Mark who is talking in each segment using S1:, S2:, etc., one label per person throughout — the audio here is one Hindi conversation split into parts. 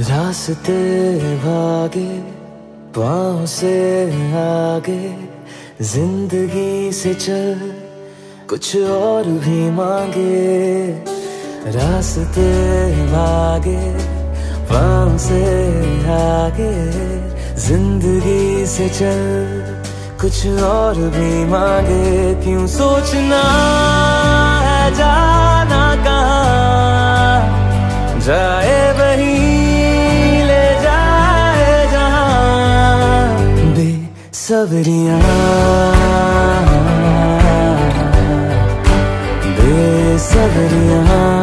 S1: रास्ते भागे, पाँव से आगे, ज़िंदगी से चल, कुछ और भी मांगे। रास्ते भागे, पाँव से आगे, ज़िंदगी से चल, कुछ और भी मांगे। क्यों सोचना है, जाना कहाँ? सबरिया बेसबरिया।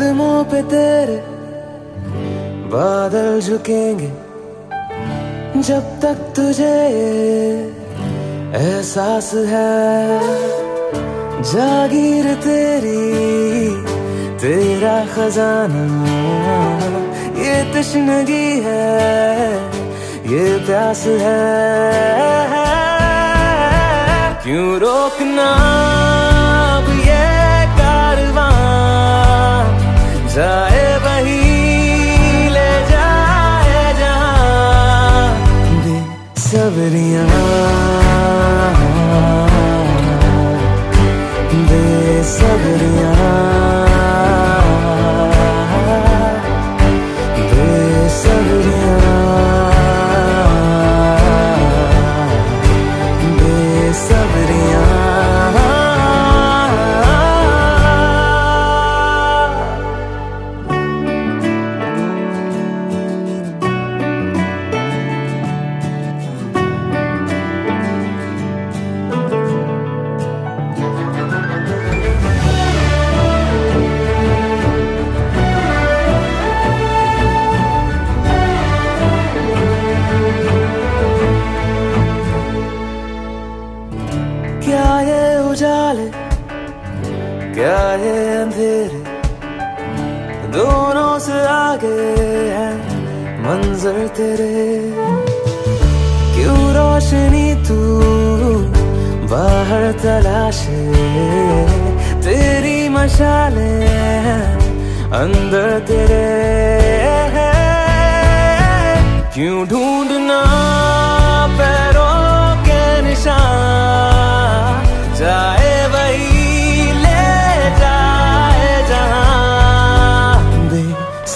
S1: कदमों पे तेरे बादल झुकेंगे जब तक तुझे एहसास है। जागीर तेरी, तेरा खजाना, ये तशनगी है, ये प्यास है। क्यों रोकना? उजाले क्या है अंधेरे दोनों से आगे है मंजर तेरे। क्यों रोशनी तू बाहर तलाशे? तेरी मशाले अंदर तेरे। क्यों ढूंढना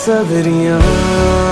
S1: बेसब्रियाँ